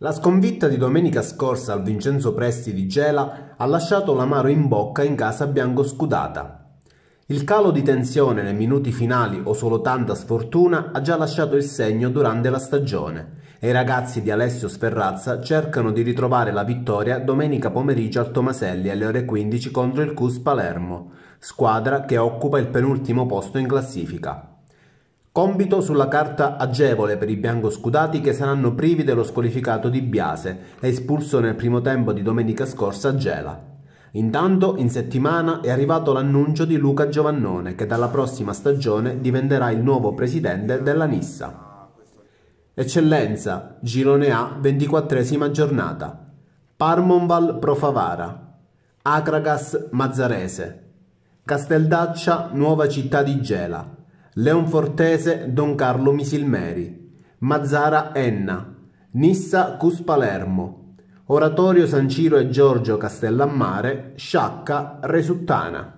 La sconfitta di domenica scorsa al Vincenzo Presti di Gela ha lasciato l'amaro in bocca in casa biancoscudata. Il calo di tensione nei minuti finali o solo tanta sfortuna ha già lasciato il segno durante la stagione e i ragazzi di Alessio Sferrazza cercano di ritrovare la vittoria domenica pomeriggio al Tomaselli alle ore 15 contro il Cus Palermo, squadra che occupa il penultimo posto in classifica. Compito sulla carta agevole per i biancoscudati che saranno privi dello squalificato di Biase, espulso nel primo tempo di domenica scorsa a Gela. Intanto, in settimana è arrivato l'annuncio di Luca Giovannone che dalla prossima stagione diventerà il nuovo presidente della Nissa. Eccellenza, Girone A, 24esima giornata. Parmonval Profavara. Acragas Mazzarese. Casteldaccia, Nuova Città di Gela. Leonfortese Don Carlo Misilmeri, Mazzara Enna, Nissa Cus Palermo, Oratorio San Ciro e Giorgio Castellammare, Sciacca Resuttana.